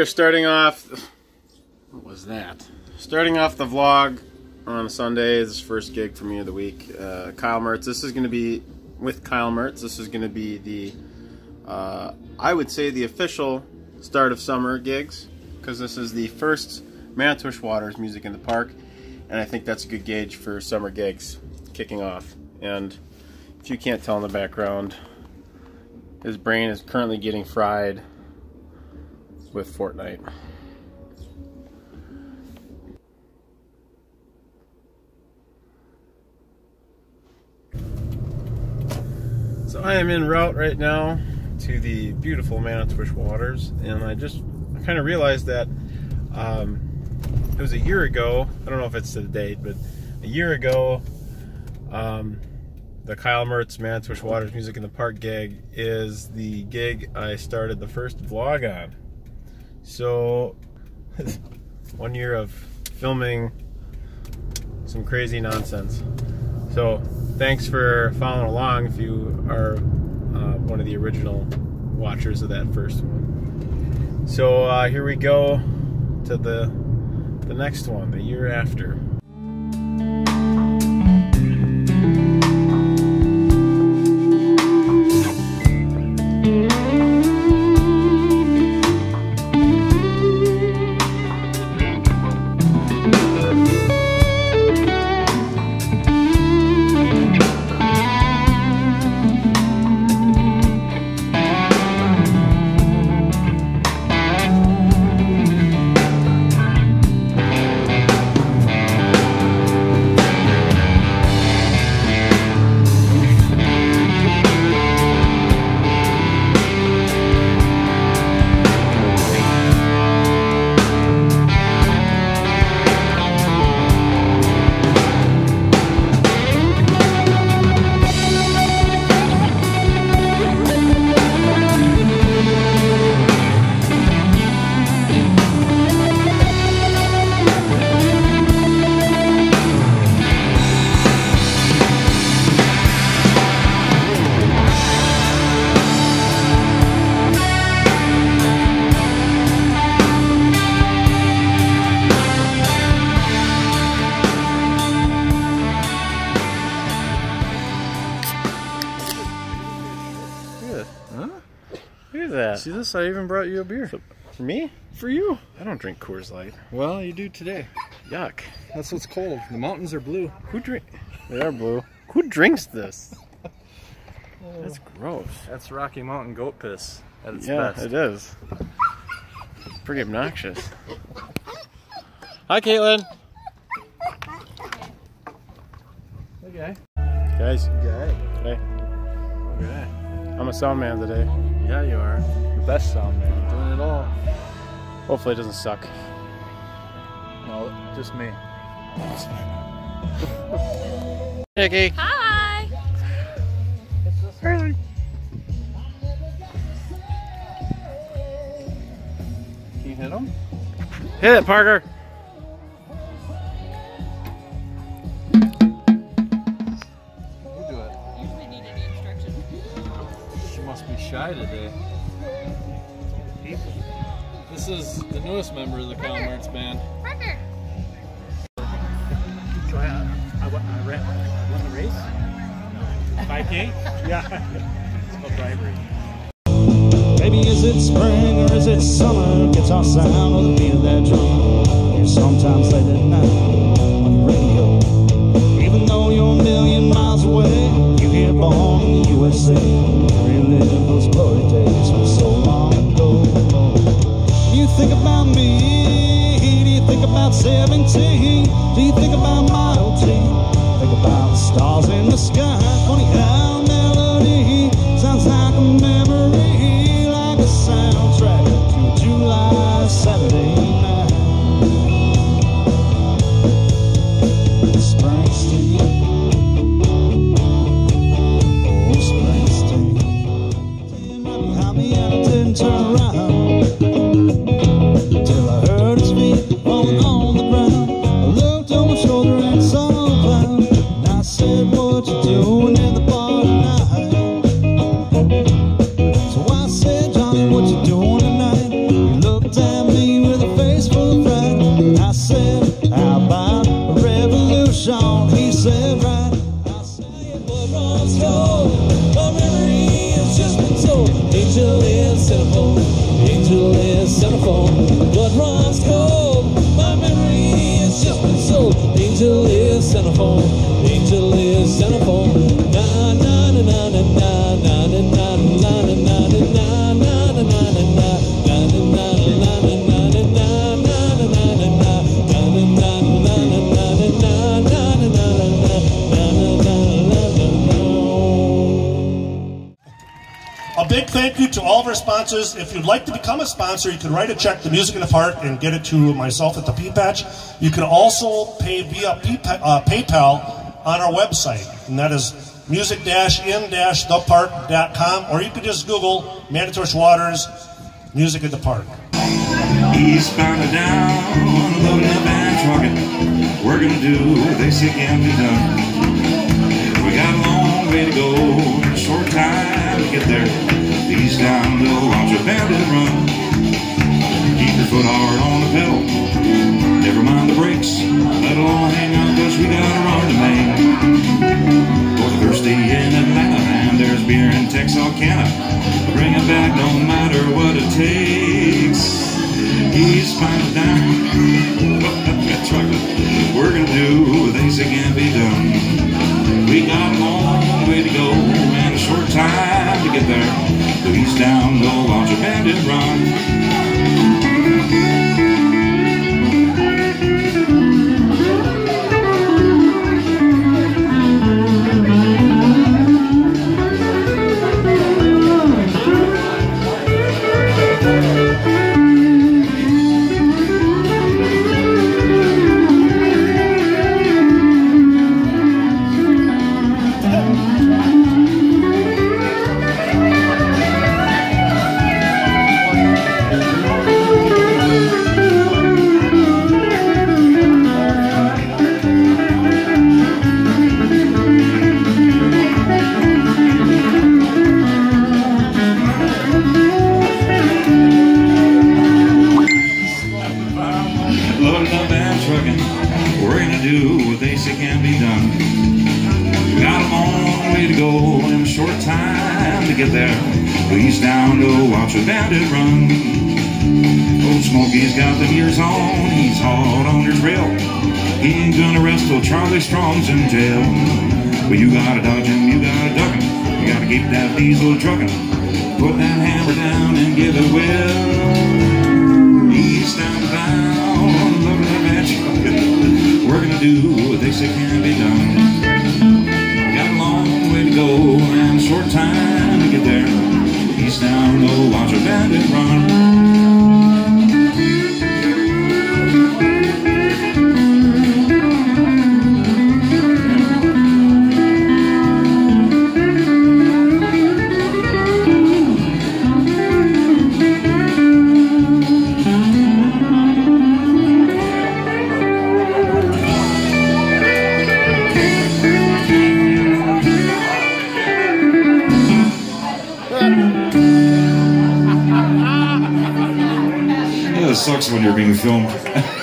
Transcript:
are starting off. What was that? Starting off the vlog on Sunday. This is first gig for me of the week. Uh, Kyle Mertz. This is going to be with Kyle Mertz. This is going to be the, uh, I would say, the official start of summer gigs because this is the first Manitowish Waters Music in the Park, and I think that's a good gauge for summer gigs kicking off. And if you can't tell in the background, his brain is currently getting fried with Fortnite. So I am en route right now to the beautiful Manitowish waters, and I just kind of realized that um, it was a year ago. I don't know if it's to the date, but a year ago, um, the Kyle Mertz Manitowish Waters Music in the Park gig is the gig I started the first vlog on. So, one year of filming some crazy nonsense. So, thanks for following along if you are uh, one of the original watchers of that first one. So, uh, here we go to the, the next one, the year after. That. See this? I even brought you a beer. For me? For you. I don't drink Coors Light. Well, you do today. Yuck. That's what's cold. The mountains are blue. Who drink? They are blue. Who drinks this? That's gross. That's Rocky Mountain goat piss at its yeah, best. it is. Pretty obnoxious. Hi, Caitlin. Okay. Guys, Okay. hey, Okay. I'm a sound man today. Yeah, you are. The best sound man. Doing it all. Hopefully, it doesn't suck. No, just me. Nikki. Hi. Hey. Can you hit him? Hit it, Parker. Shy today. This is the newest member of the Kyle Mertz band. Parker. So I, I, won- I ran, won the race? 5K? Yeah. it's called bribery. Baby, is it spring or is it summer? Guitar sound or the beat of that drum? Or sometimes late at night on the radio. Even though you're a million miles away, you hear born in the USA. Relive those glory days from so long ago. You think about me, do you think about 17? Do you think big thank you to all of our sponsors. If you'd like to become a sponsor, you can write a check to Music in the Park and get it to myself at the P Patch. You can also pay via uh, PayPal on our website, and that is music-in-thepark.com, or you can just Google Manitosh Waters Music in the Park. Eastbound down, loading up and trucking. We're gonna do what they say can be done. We got a long way to go, in a short time get down, the watch a bandit run. Keep your foot hard on the pedal. Never mind the brakes. Let all hang out, cause we got a run to make. Thirsty in Atlanta, and there's beer in Texarkana. Bring it back, no matter what it takes. Eastbound and down. abandoned run. To get there. East down to watch a bandit run. Old Smokey's got the years on, he's hot on his trail. He ain't gonna rest till Charlie Strong's in jail. Well, you gotta dodge him, you gotta duck him. You gotta keep that diesel trucking. Put that hammer down and give it well. East down down, love that match. We're gonna do what they say can't be done. When you're being filmed.